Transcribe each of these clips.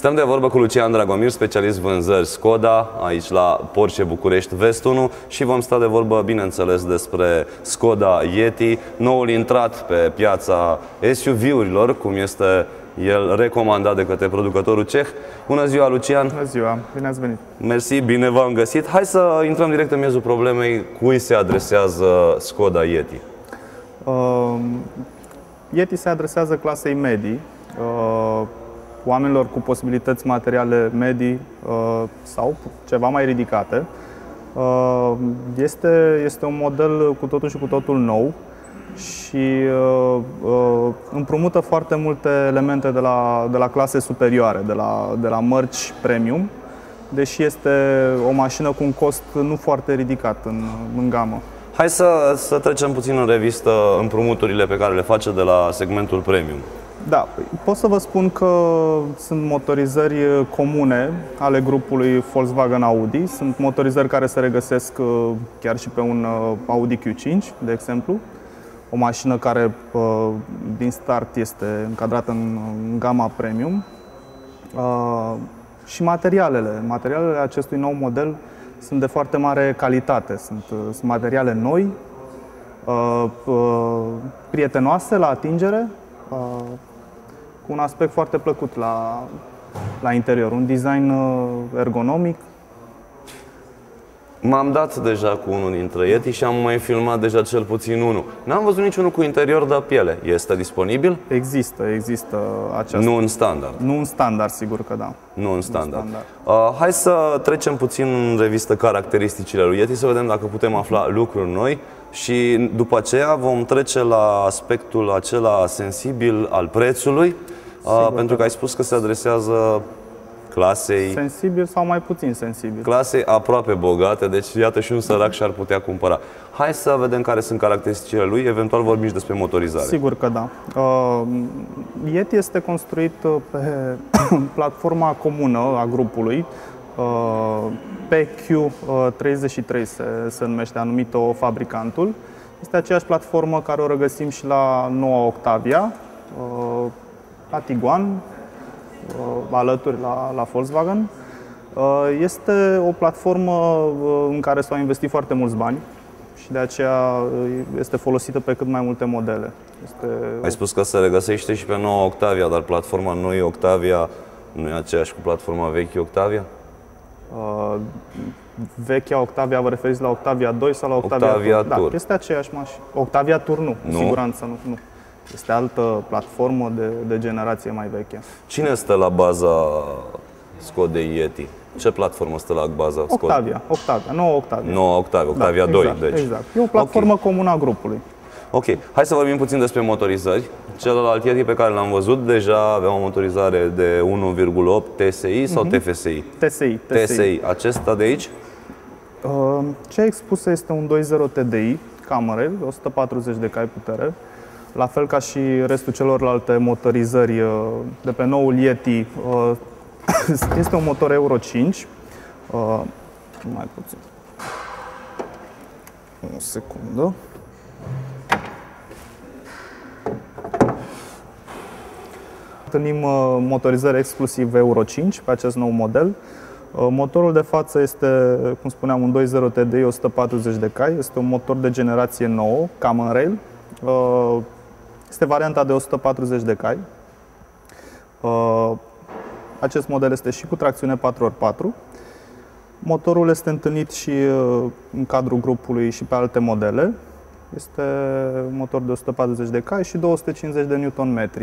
Stăm de vorbă cu Lucian Dragomir, specialist vânzări Skoda, aici la Porsche București Vest 1 și vom sta de vorbă, bineînțeles, despre Skoda Yeti, noul intrat pe piața SUV-urilor, cum este el recomandat de către producătorul ceh. Bună ziua, Lucian! Bună ziua, bine ați venit! Mersi, bine v-am găsit. Hai să intrăm direct în miezul problemei. Cui se adresează Skoda Yeti? Uh, Yeti se adresează clasei medii, uh, oamenilor cu posibilități materiale medii uh, sau ceva mai ridicate. Uh, este, este un model cu totul și cu totul nou și uh, uh, împrumută foarte multe elemente de la, de la clase superioare, de la, de la mărci premium, deși este o mașină cu un cost nu foarte ridicat în, în gamă. Hai să, să trecem puțin în revistă împrumuturile pe care le face de la segmentul premium. Da, pot să vă spun că sunt motorizări comune ale grupului Volkswagen Audi. Sunt motorizări care se regăsesc uh, chiar și pe un uh, Audi Q5, de exemplu. O mașină care uh, din start este încadrată în gama premium. Și materialele. Materialele acestui nou model sunt de foarte mare calitate. Sunt, sunt materiale noi, prietenoase la atingere, cu un aspect foarte plăcut la, la interior, un design uh, ergonomic. M-am dat deja cu unul dintre Yeti și am mai filmat deja cel puțin unul. N-am văzut niciunul cu interior de piele. Este disponibil? Există, există aceasta. Nu în standard? Nu în standard, sigur că da. Nu în standard. Nu standard. Uh, hai să trecem puțin în revistă caracteristicile lui Yeti, să vedem dacă putem afla lucruri noi și după aceea vom trece la aspectul acela sensibil al prețului. Sigur, pentru că ai spus că se adresează clasei... Sensibil sau mai puțin sensibil. Clasei aproape bogate, deci iată și un sărac și-ar putea cumpăra. Hai să vedem care sunt caracteristicile lui, eventual vorbim și despre motorizare. Sigur că da. Uh, Yeti este construit uh, pe platforma comună a grupului, uh, PQ33 se, se numește anumit-o fabricantul. Este aceeași platformă care o regăsim și la noua Octavia, la Tiguan, uh, alături la, la Volkswagen. Uh, este o platformă uh, în care s-au investit foarte mulți bani și de aceea este folosită pe cât mai multe modele. Este Ai spus că se regăsește și pe noua Octavia, dar platforma noi Octavia nu e aceeași cu platforma veche Octavia? Uh, vechea Octavia, vă referiți la Octavia 2 sau la Octavia, Octavia Tour? Da, este aceeași mașină. Octavia Tour nu, nu, cu siguranță nu. nu. Este altă platformă de, de generație mai veche. Cine stă la baza Skodei Yeti? Ce platformă stă la baza Skoda? Octavia, Octavia, nouă Octavia. Nouă Octavia, Octavia da, 2, exact, deci. Exact. E o platformă okay. comună a grupului. Ok, hai să vorbim puțin despre motorizări. Celălalt Yeti pe care l-am văzut deja avea o motorizare de 1,8 TSI sau uh-huh. TFSI? TSI, TSI. TSI. Acesta de aici? Uh, ce expus este un 2.0 TDI, cameră, 140 de cai putere la fel ca și restul celorlalte motorizări uh, de pe noul Yeti, uh, este un motor Euro 5. Uh, mai puțin. O secundă. Întâlnim motorizări exclusiv Euro 5 pe acest nou model. Motorul de față este, cum spuneam, un 2.0 TDI 140 de cai. Este un motor de generație nouă, Common Rail. Este varianta de 140 de cai. Uh, acest model este și cu tracțiune 4x4. Motorul este întâlnit și uh, în cadrul grupului și pe alte modele. Este un motor de 140 de cai și 250 de Nm uh,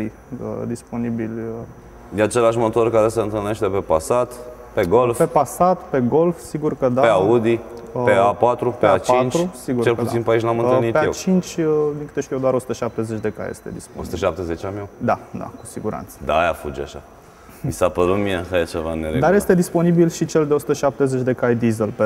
disponibil. E același motor care se întâlnește pe Passat, pe Golf? Pe Passat, pe Golf, sigur că da. Pe Audi? Pe A4, pe, A5, A4, sigur cel puțin da. pe aici l-am întâlnit pe eu. Pe A5, din câte știu eu, doar 170 de cai este disponibil. 170 am eu? Da, da, cu siguranță. Da, aia fuge așa. Mi s-a părut mie că e ceva neregulă. Dar este disponibil și cel de 170 de cai diesel pe,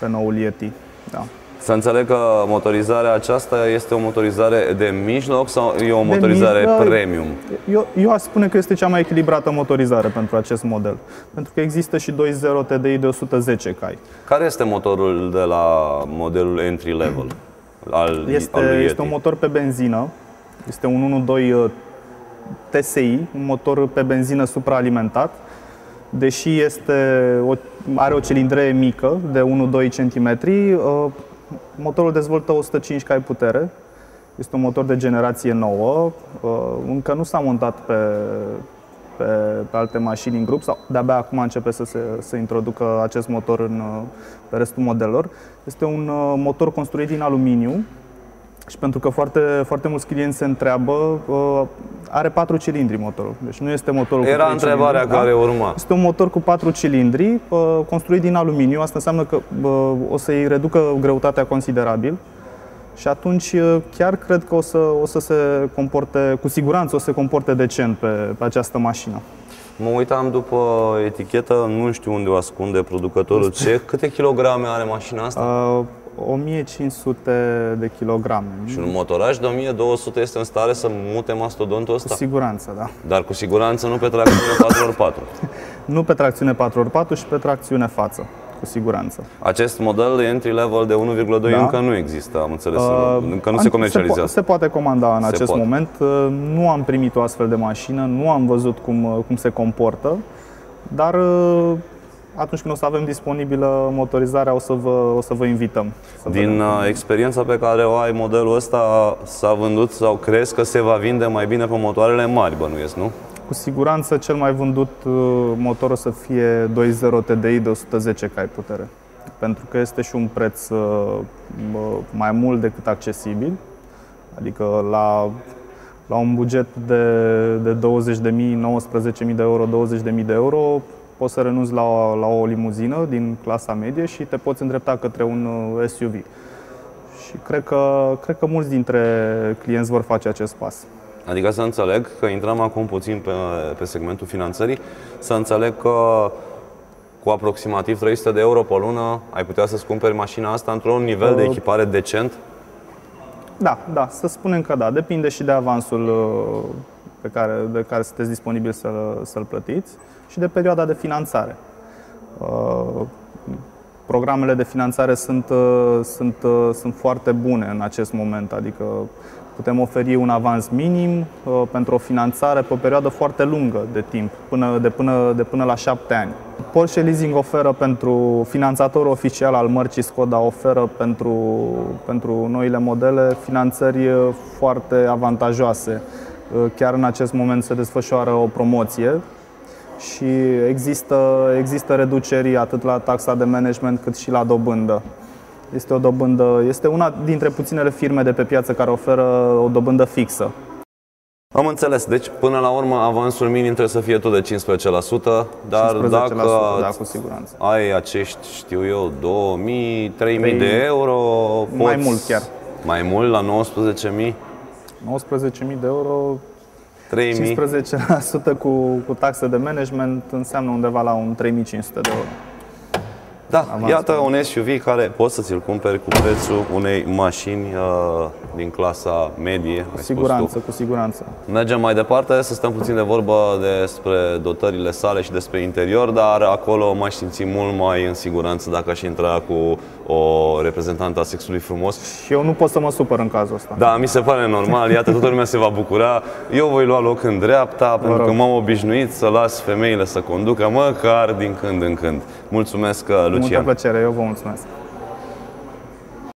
pe noul Yeti. Da. Să înțeleg că motorizarea aceasta este o motorizare de mijloc sau e o motorizare de premium? Eu, eu aș spune că este cea mai echilibrată motorizare pentru acest model. Pentru că există și 2.0 TDI de 110 cai. Care este motorul de la modelul entry level? Al, este, al este un motor pe benzină. Este un 1.2 uh, TSI, un motor pe benzină supraalimentat. Deși este o, are o cilindră mică de 1-2 cm, motorul dezvoltă 105 cai putere. Este un motor de generație nouă. Încă nu s-a montat pe, pe, pe alte mașini în grup sau de-abia acum începe să se să introducă acest motor în, pe restul modelelor. Este un motor construit din aluminiu, și pentru că foarte, foarte mulți clienți se întreabă, uh, are patru cilindri motorul. Deci nu este motorul Era cu întrebarea cilindri, care da? urma. Este un motor cu patru cilindri, uh, construit din aluminiu. Asta înseamnă că uh, o să-i reducă greutatea considerabil. Și atunci uh, chiar cred că o să, o să se comporte, cu siguranță o să se comporte decent pe, pe această mașină. Mă uitam după etichetă, nu știu unde o ascunde producătorul ce. Câte kilograme are mașina asta? Uh, 1500 de kilograme. Și un motoraj de 1200 este în stare să mute mastodontul Cu ăsta? siguranță, da. Dar cu siguranță nu pe tracțiune 4x4. Nu pe tracțiune 4x4 și pe tracțiune față, cu siguranță. Acest model entry level de 1,2 Da. încă nu există, am înțeles. Uh, încă nu am- se po- comercializează. se poate comanda în Se acest poate. moment. Uh, Nu am primit o astfel de mașină, nu am văzut cum, uh, cum se comportă, dar uh, atunci când o să avem disponibilă motorizarea, o să vă, o să vă invităm. Să Din vedem. uh, experiența pe care o ai, modelul ăsta s-a vândut sau crezi că se va vinde mai bine pe motoarele mari, bănuiesc, nu? Cu siguranță cel mai vândut uh, motor o să fie 2.0 TDI de 110 cai putere. Pentru că este și un preț uh, bă, mai mult decât accesibil. Adică la, la un buget de, de 20.000, 19.000 de euro, 20.000 de euro, poți să renunți la, o- la o limuzină din clasa medie și te poți îndrepta către un uh, SUV. Și cred că, cred că mulți dintre clienți vor face acest pas. Adică să înțeleg că intrăm acum puțin pe, pe segmentul finanțării, să înțeleg că cu aproximativ 300 de euro pe lună ai putea să-ți cumperi mașina asta într-un nivel de Uh, echipare decent? Da, da, să spunem că da. Depinde și de avansul uh, pe care, de care sunteți disponibil să-l, să-l plătiți și de perioada de finanțare. Uh, Programele de finanțare sunt, uh, sunt, uh, sunt foarte bune în acest moment, adică putem oferi un avans minim uh, pentru o finanțare pe o perioadă foarte lungă de timp, până, de, până, de până la șapte ani. Porsche Leasing oferă pentru finanțatorul oficial al mărcii Skoda oferă pentru, pentru noile modele finanțări uh, foarte avantajoase. Uh, Chiar în acest moment se desfășoară o promoție și există, există reduceri atât la taxa de management cât și la dobândă. Este o dobândă, este una dintre puținele firme de pe piață care oferă o dobândă fixă. Am înțeles, deci până la urmă avansul minim trebuie să fie tot de 15%, dar 15%, dacă da, cu siguranță. ai acești, știu eu, 2000, 3000 Trei- de euro, Mai poți- mult chiar. Mai mult, la 19.000, 19.000 de euro, 3000. 15% cu, cu taxe de management înseamnă undeva la un 3500 de euro. Da, Avans, iată da. un SUV care poți să ți-l cumperi cu prețul unei mașini uh, din clasa medie. ai Cu spus siguranță, tu. cu siguranță. Mergem mai departe, să stăm puțin de vorbă despre dotările sale și despre interior, dar acolo m-aș simți mult mai în siguranță dacă aș intra cu o reprezentantă a sexului frumos. Și eu nu pot să mă supăr în cazul ăsta. Da, mi se pare normal, iată, toată lumea se va bucura. Eu voi lua loc în dreapta, pentru rog. că m-am obișnuit să las femeile să conducă, măcar din când în când. Mulțumesc, uh, Cu multă Lucian. plăcere, eu vă mulțumesc.